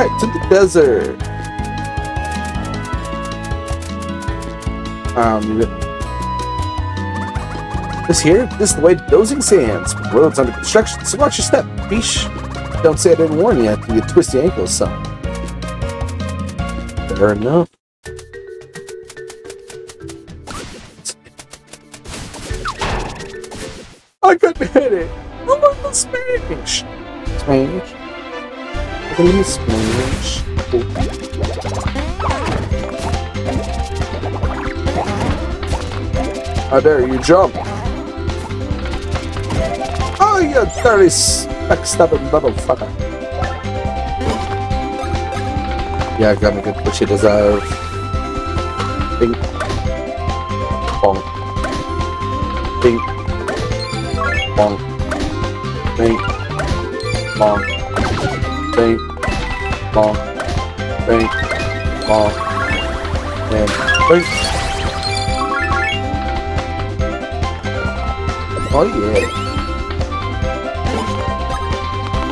Alright, to the desert. Um, this here, this is the way to Dozing Sands. Road's under construction, so watch your step, bish. Don't say I didn't warn you after you twist your ankles, son. Fair enough. I couldn't hit it. I'm on the smash. Smash. I'm gonna smash. How dare you jump? Oh, you dirty backstabbing motherfucker. Yeah, gonna get what you deserve. Bing. Bong. Bing. Bong. Bing. Bong. Bing. Bong. Bing. Bong. And bing. Oh yeah.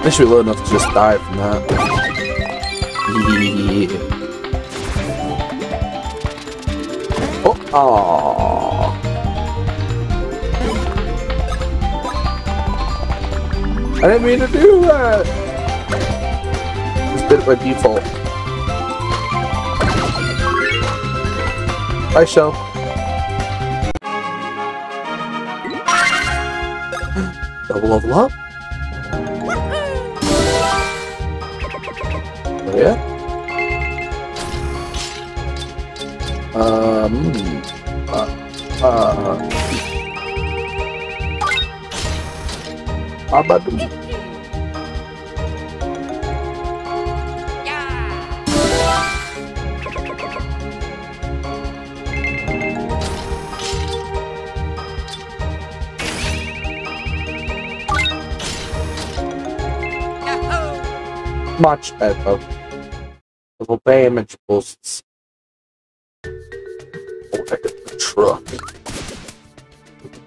I should be low enough to just die from that. Yeah. Oh, aww. I didn't mean to do that. Did it by default. Bye, Shell. Double level up. Oh, yeah. Um. Uh. Uh. Abadu. Much better. Little damage boosts. Oh, I got the truck.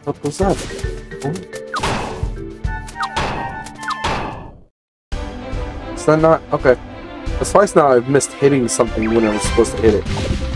What was that? Oh. That not okay? That's twice now I've missed hitting something when I was supposed to hit it.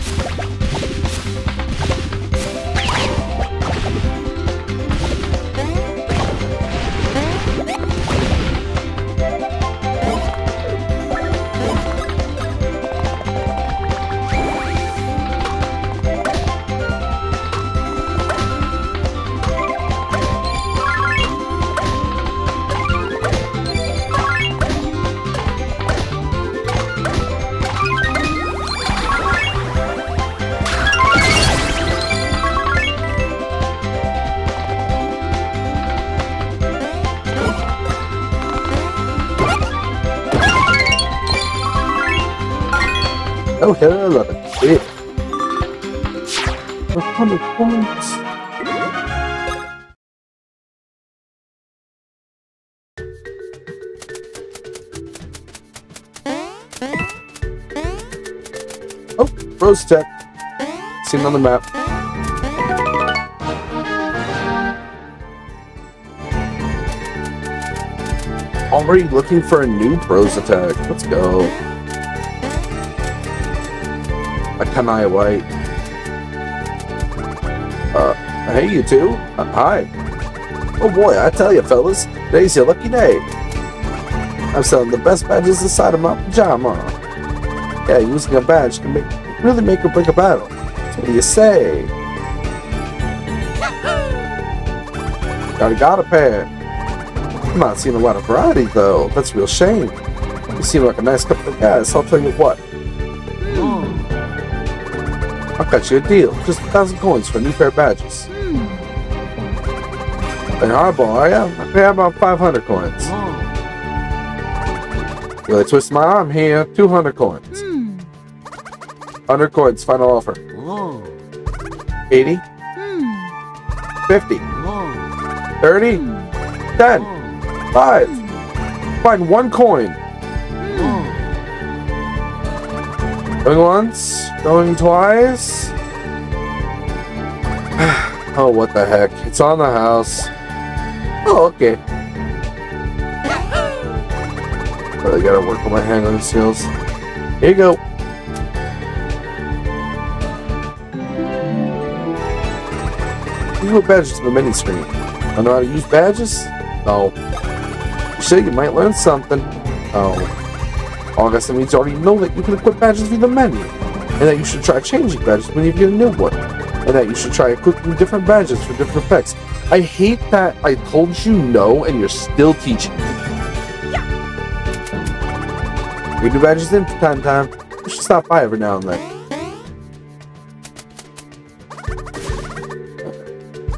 Points. Oh, Rose Tech. Seen on the map. Already looking for a new Bros attack. Let's go. A Kanai White. Hey you two. Uh, hi. Oh boy, I tell you fellas, today's your lucky day. I'm selling the best badges inside of my pajama. Yeah, using a badge can make, really make or break a battle. So what do you say? Gotta got a pair. I'm not seeing a lot of variety though. That's a real shame. You seem like a nice couple of guys. I'll tell you what. I'll cut you a deal. Just a thousand coins for a new pair of badges. An hardball, are oh, ya? I pay about 500 coins. Really twist my arm here. 200 coins. 100 coins, final offer. 80? 50? 30? 10? 5? Find one coin. Going once, going twice. oh, what the heck. It's on the house. Oh, okay. really gotta work on my handling skills. Here you go. You go badges to the menu screen. I know how to use badges? No. You should, you might learn something. Oh. I guess that means you already know that you can equip badges via the menu. And that you should try changing badges when you get a new one. And that you should try equipping different badges for different effects. I hate that I told you no and you're still teaching me. We do badges in from time to time. You should stop by every now and then.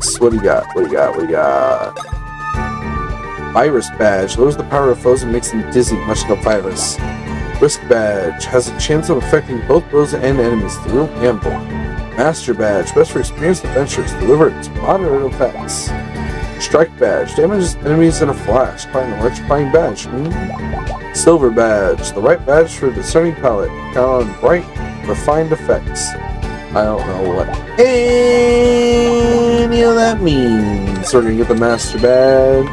So what do you got? What do you got? What do you got? Virus badge lowers the power of foes and makes them dizzy, much like a virus. Risk badge has a chance of affecting both foes and enemies through handful. Master badge best for experienced adventurers, delivered to moderate effects. Strike badge damages enemies in a flash. Quite an electrifying badge. Hmm. Silver badge, the right badge for discerning palette. Count on bright, refined effects. I don't know what any of that means. So we're gonna get the master badge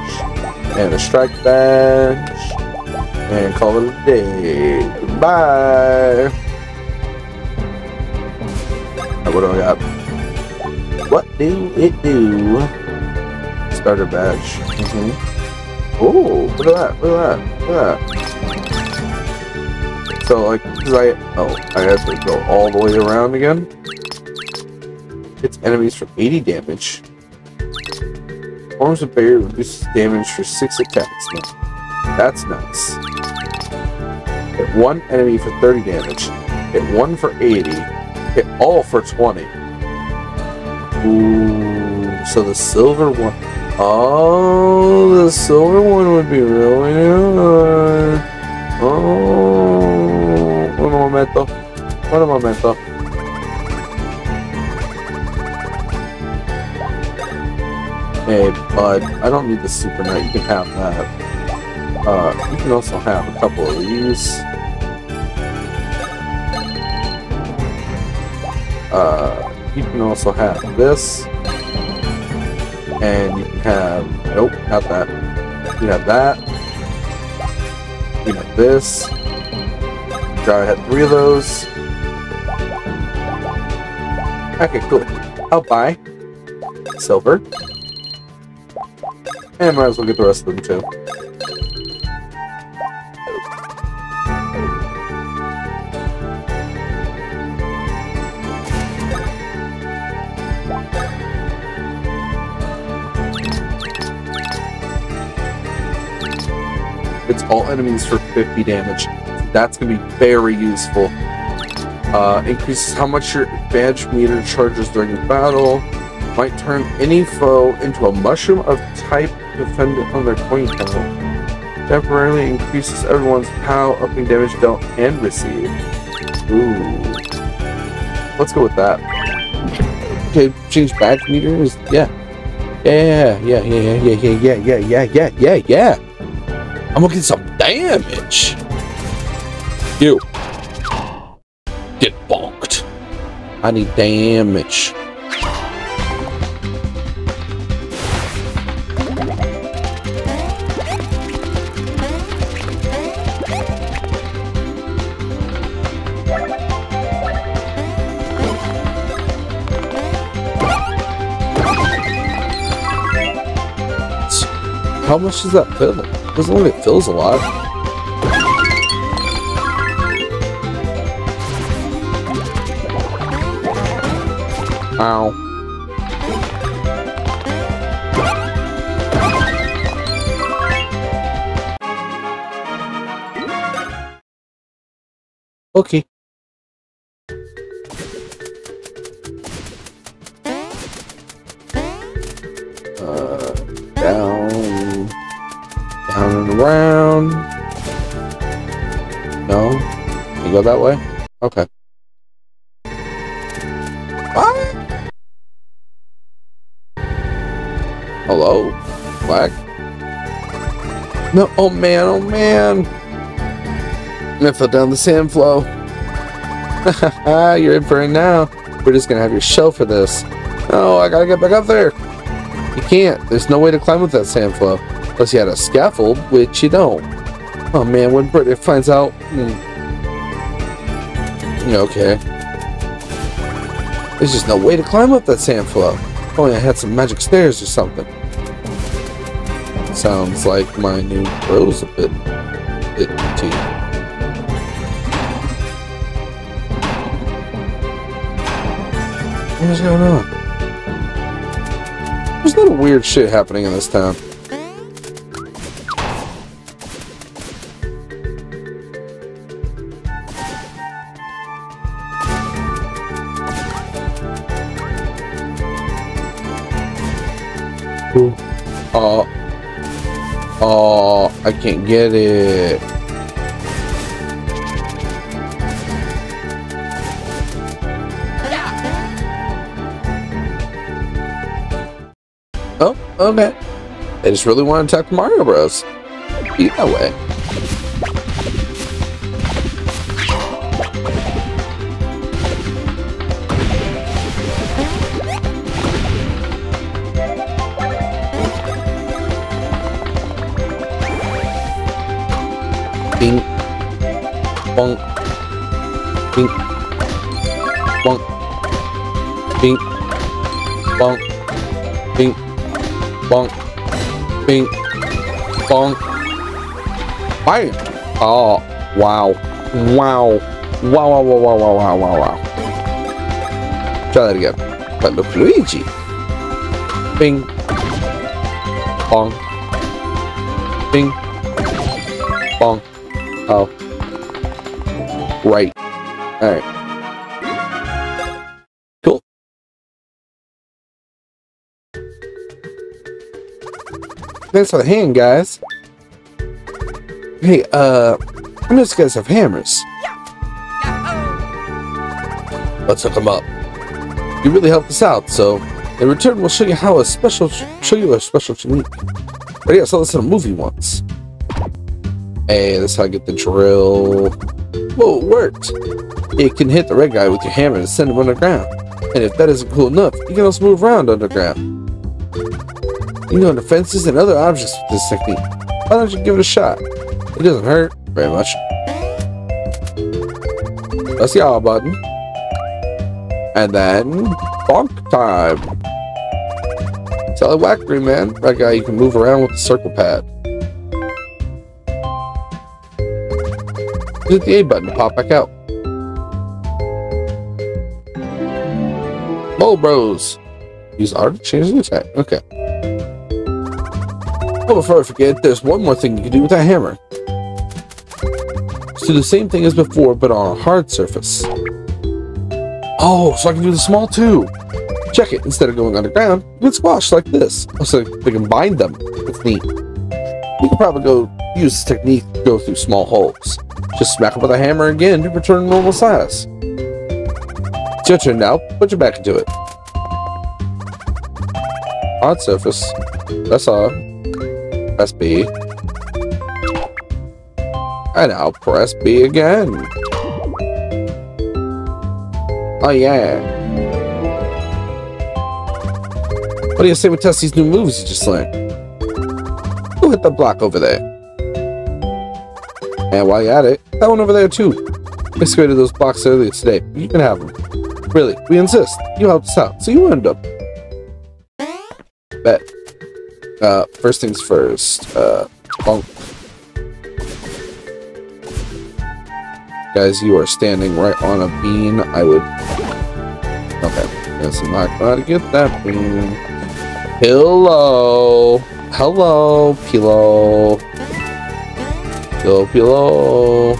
and a strike badge and call it a day. Goodbye. What do I got? What do it do? Starter badge. Mm -hmm. Oh, look at that! Look at that! Look at that! So, like, cause I oh, I have to go all the way around again. Hits enemies for 80 damage. Forms a barrier reduces damage for six attacks. Now, that's nice. Hit one enemy for 30 damage. Hit one for 80. All for 20. Ooh, so the silver one. Oh, the silver one would be really good. Oh, un momento. Un momento. Hey, bud, I don't need the super knight. You can have that. Uh, you can also have a couple of these. Uh, you can also have this. And you can have, nope, not that. You have that. You have this. I had three of those. Okay, cool. I'll buy silver. And might as well get the rest of them too. Enemies for 50 damage. That's going to be very useful. Uh, increases how much your badge meter charges during battle. Might turn any foe into a mushroom of type dependent on their coin count. Temporarily increases everyone's POW, upping damage dealt and received. Ooh. Let's go with that. Okay, change badge meters. Yeah. Yeah, yeah, yeah, yeah, yeah, yeah, yeah, yeah, yeah, yeah, yeah. I'm gonna get some damage. You. Get bonked. I need damage. How much does that fill? Doesn't look like it fills a lot. Ow. Okay. Uh, down, down and around. No, you go that way. Okay. Hello, Black. No, oh man, oh man. I fell down the sand flow. You're in for it now. We're just gonna have your show for this. Oh, I gotta get back up there. You can't. There's no way to climb with that sand flow. Unless you had a scaffold, which you don't. Oh man, when Brittany finds out... Hmm. Okay. There's just no way to climb up that sand flow. Oh, if only I had some magic stairs or something. Sounds like my new bro's a bit... bit too. What's going on? There's a lot of weird shit happening in this town. Get it. Oh, okay. I just really want to talk to Mario Bros. Be that way. Bonk. Bing. Bonk. Bing. Bonk. Bing. Bonk. Bing. Bonk. Bang. Oh, wow. Wow. Wow, wow, wow, wow, wow, wow, wow, wow. Try that again. But look, Luigi. Bing. Bonk. Bing. Bonk. Oh. Right. Alright. Cool. Thanks for the hand, guys. Hey, uh, I noticed you guys have hammers. Let's hook them up. You really helped us out, so in return we'll show you how a special show you a special technique. But yeah, I saw this in a movie once. Hey, that's how I get the drill. Whoa, it worked! You can hit the red guy with your hammer and send him underground. And if that isn't cool enough, you can also move around underground. You can go under fences and other objects with this technique. Why don't you give it a shot? It doesn't hurt very much. That's the R button. And then, bonk time. Solid whack green man. Red guy you can move around with the circle pad. Hit the A button to pop back out. Mole Bros. Use R to change the attack. Okay. Oh, before I forget, there's one more thing you can do with that hammer. Just do the same thing as before, but on a hard surface. Oh, so I can do the small too. Check it. Instead of going underground, you can squash like this. Oh, so they can bind them. It's neat. You can probably go use this technique to go through small holes. Just smack it with a hammer again to return normal size. It's your turn now. Put your back into it. Odd surface. That's all. Press B. And now press B again. Oh yeah. What do you say we test these new moves you just learned? Go hit the block over there. And while you're at it, that one over there too. I excavated those blocks earlier today. You can have them. Really, we insist. You helped us out, so you earned them. Bet. Uh, first things first. Uh, bonk. Guys, you are standing right on a bean. I would... Okay. Guess I'm not to get that bean. Hello. Hello, Pillow. Pillow, pillow.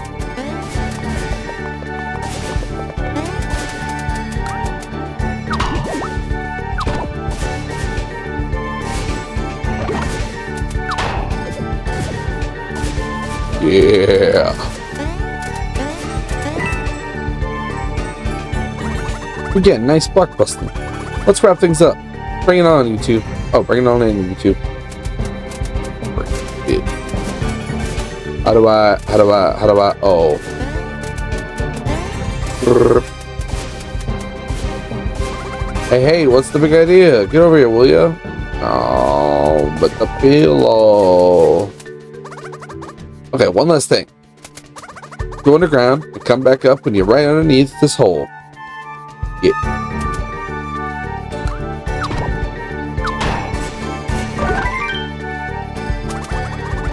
Yeah. Get nice block busting. Let's wrap things up. Bring it on, YouTube. Oh, bring it on in, YouTube. How do I, how do I, how do I, oh. Hey, hey, what's the big idea? Get over here, will ya? Oh, but the pillow. Okay, one last thing. Go underground and come back up when you're right underneath this hole. Yeah.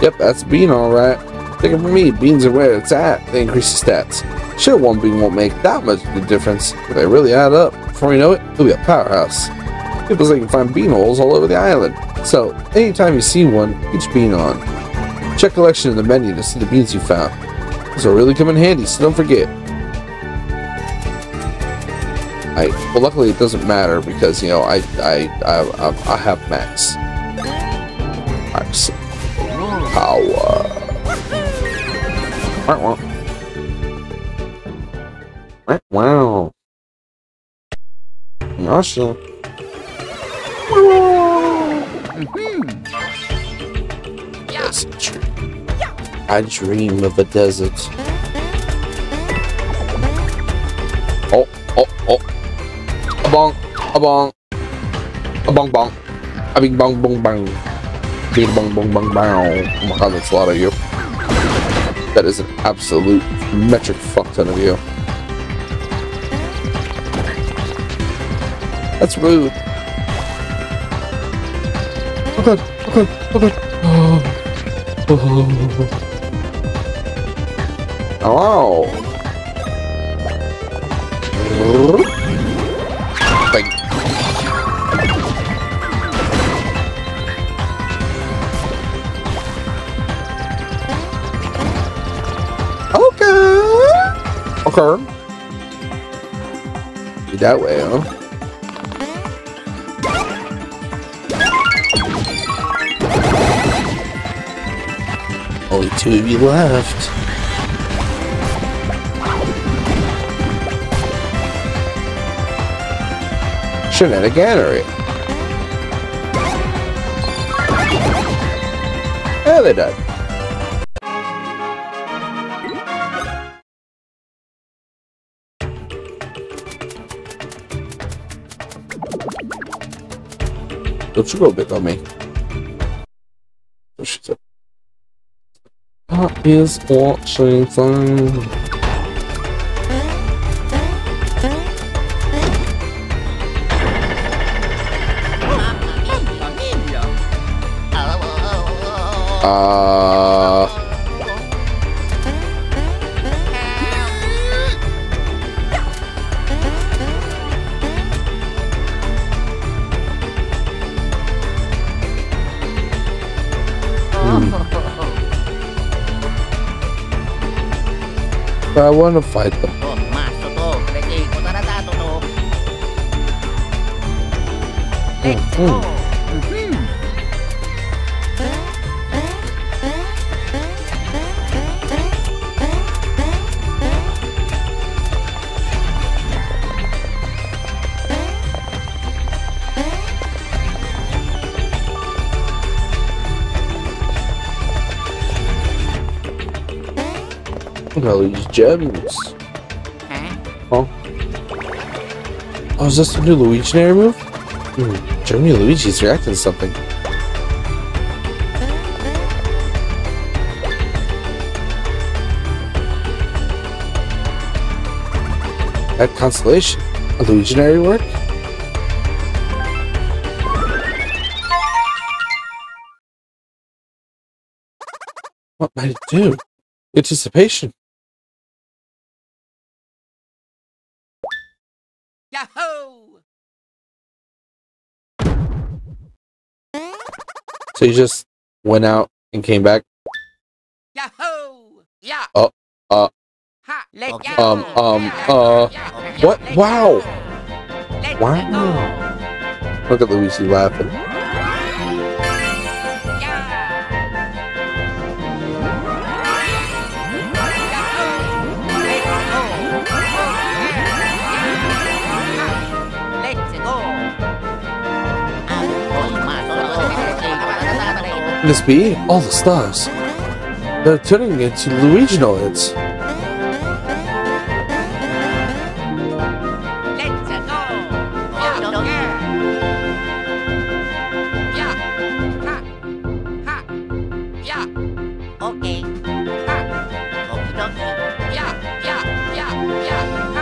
Yep, that's bean alright. Take it from me, beans are where it's at. They increase the stats. Sure, one bean won't make that much of a difference, but they really add up. Before you know it, it'll be a powerhouse. People say you can find bean holes all over the island. So, anytime you see one, each bean on. Check collection in the menu to see the beans you found. These will really come in handy, so don't forget. I well, luckily it doesn't matter because you know I I I, I have max max power. Wow. Awesome. Yes. I dream of a desert. Oh, oh, oh. A bong, a bong. A bong bong. A big bong bong bong. Big bong bong bong bong. Oh my god, that's a lot of you. That is an absolute metric fuck ton of you. That's rude. Oh god, oh god, oh god. Oh. Oh. Hello. Be that way, huh? Only two of you left. Shenaniganery. Yeah, they died. Don't me. Oh, shit. That is watching fun. Uh... I want to fight them. Mm -hmm. Look at all these gems. Huh? Oh, is this the new Luigi move? Hmm, Dreamy Luigi's reacting to something. That constellation, a Luiginary work? What might it do? Anticipation. So you just went out and came back? Yahoo! Yeah. Oh, uh. Ha, um, um, uh. What? Wow! Wow. Look at Luigi laughing. can this be? All the stars. They're turning into Luiginoids.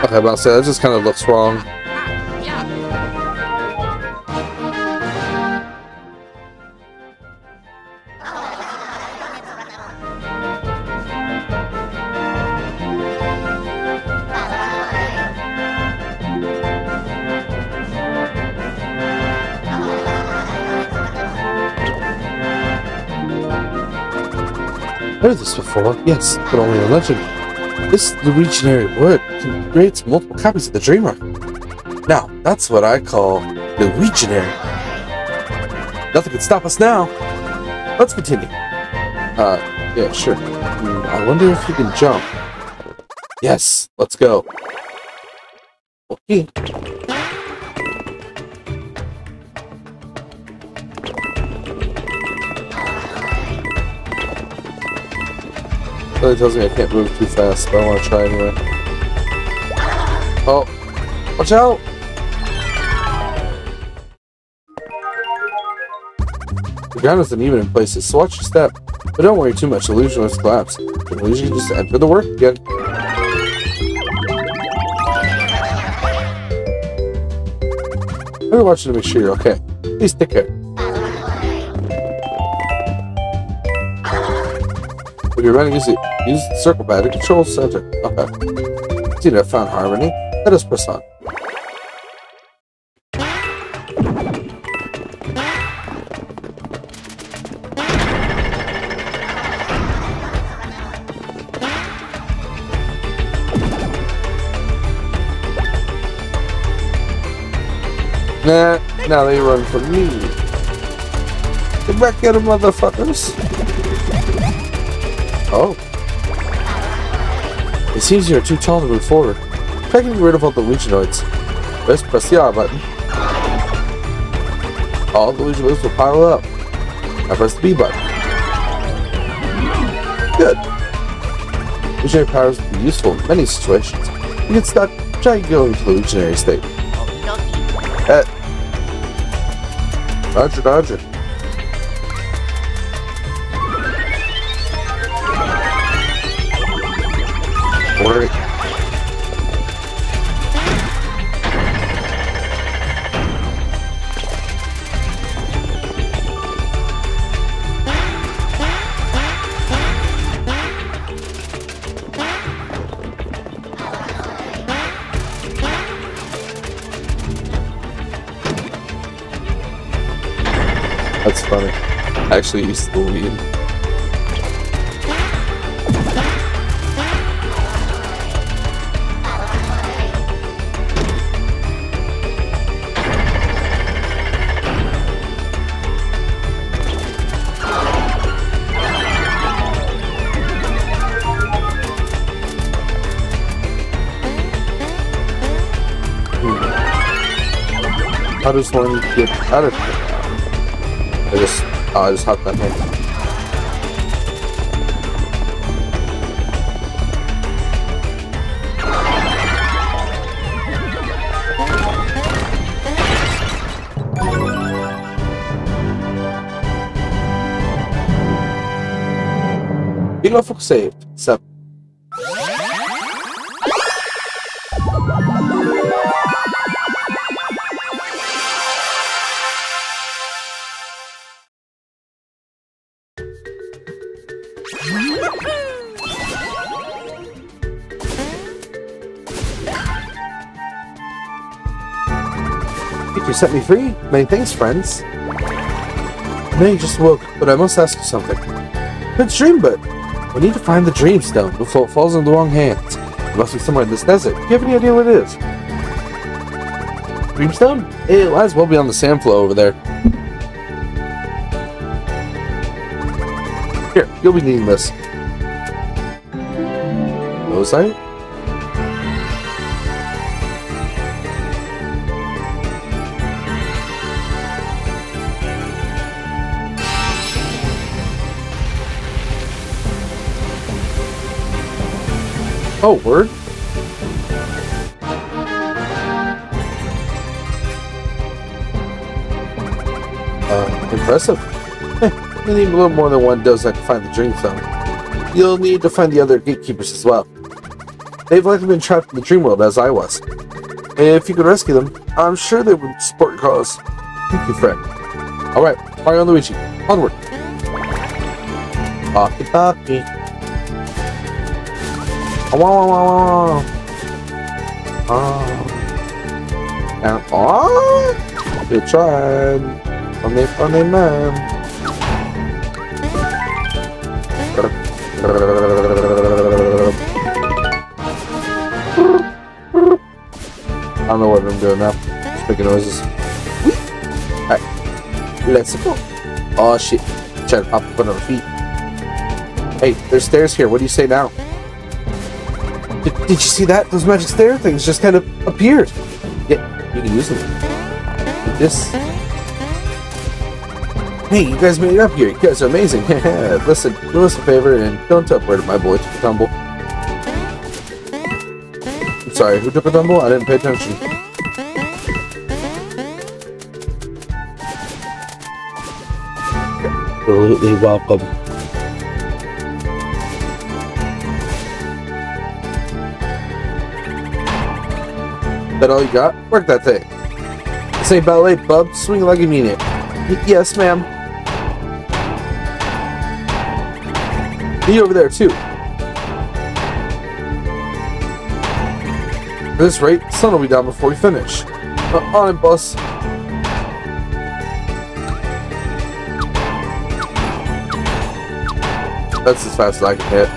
Okay, but I say that just kind of looks wrong. Heard this before, yes, but only a legend. This Luiginary work creates multiple copies of the Dreamer. Now, that's what I call Luiginary. Nothing can stop us now. Let's continue. Uh, yeah, sure. Hmm, I wonder if you can jump. Yes, let's go. Okay. Really tells me I can't move too fast, but I want to try anyway. Oh, watch out! The ground isn't even in places, so watch your step. But don't worry too much, illusion will collapse. Illusion just enter the work again. I'm watching to make sure you're okay. Please take care. When you're running, is it, use the circle pad to control center. Okay. See that found harmony. Let us press on. Nah, now they run from me. Get back them, motherfuckers. Oh. It seems you're too tall to move forward. Try getting rid of all the Luiginoids. First, press the R button. All the Luiginoids will pile up. Now press the B button. Good. Luiginary powers will be useful in many situations. You get stuck, try going to the Luiginary state. Roger, eh. Roger. That's funny. I actually used to believe. Does one get out of here? I just, oh, I just hopped that thing. Being off saved. You set me free. Many thanks, friends. You just woke, but I must ask you something. Dream, but we need to find the Dreamstone before it falls into the wrong hands. It must be somewhere in this desert. Do you have any idea what it is? Dreamstone? It lies well beyond the sand flow over there. You'll be needing this. Was I? Oh, word? Uh, impressive. You need a little more than one dozen to find the Dreamstone. You'll need to find the other gatekeepers as well. They've likely been trapped in the dream world as I was. If you could rescue them, I'm sure they would support your cause. Thank you, friend. Alright, Mario and Luigi, onward. Pocky Pocky. Oh, wow, wow, wow. Oh. And, oh, good try. Funny, funny man. I don't know what I'm doing now. Just making noises. Alright. Let's go. Oh shit. Trying to pop up on our feet. Hey, there's stairs here. What do you say now? Did, did you see that? Those magic stair things just kind of appeared. Yeah, you can use them. Like this. Hey, you guys made it up here. You guys are amazing. Listen, do us a favor and don't tell where my boy took a tumble. I'm sorry, who took a tumble? I didn't pay attention. Absolutely welcome. That all you got? Work that thing. Ain't ballet, bub. Swing like you mean it. Y yes, ma'am. Me over there, too. At this rate, sun will be down before we finish. Uh, on it, boss. That's as fast as I can hit.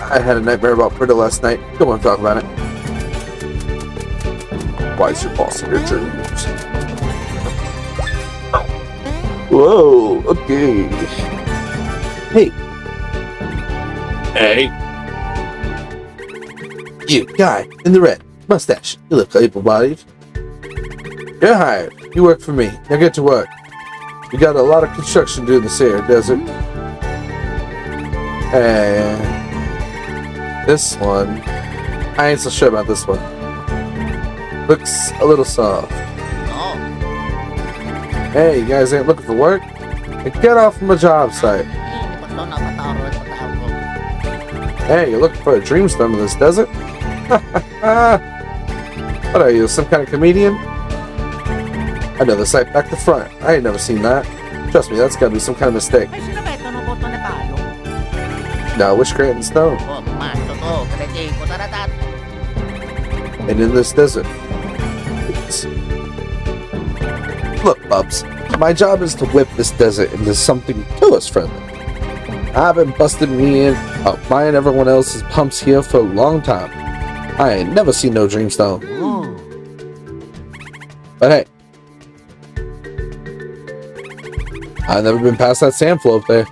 I had a nightmare about Britta last night. Don't want to talk about it. Why is your boss in your dreams? Whoa, okay. Hey. Hey. You, guy, in the red, mustache. You look able-bodied. You're hired. You work for me. Now get to work. We got a lot of construction to do in this area desert. And this one, I ain't so sure about this one. Looks a little soft. Hey, you guys ain't looking for work? Get off a job site. Hey, you're looking for a dream dreamstone in this desert? what are you, some kind of comedian? Another site back to front. I ain't never seen that. Trust me, that's gotta be some kind of mistake. Now, Stone? Totoo. Kaya ko taratat. And in this desert. It's- Look, Bubs, my job is to whip this desert into something tourist friendly. I've been busting me in, out buying everyone else's pumps here for a long time. I ain't never seen no Dreamstone. But hey, I've never been past that sand flow up there.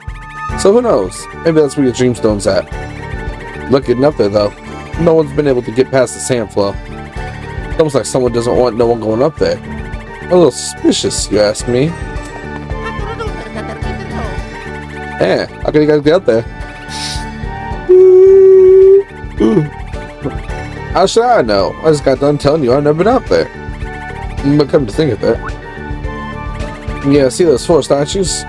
So who knows? Maybe that's where your Dreamstone's at. Looking up there though, no one's been able to get past the sand flow. It's almost like someone doesn't want no one going up there. A little suspicious, you ask me. Yeah, how can you guys get up there? How should I know? I just got done telling you I've never been up there. But come to think of it. Yeah, see those four statues?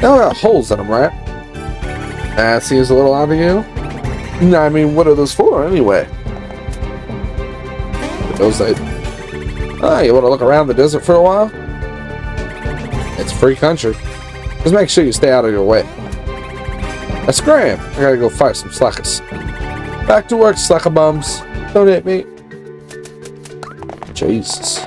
They all got holes in them, right? That seems a little odd to you? No, I mean, what are those for anyway? Those that... Ah, you want to look around the desert for a while? It's free country. Just make sure you stay out of your way. Now scram! I gotta go fight some slackers. Back to work, slacker bums. Don't hit me. Jesus.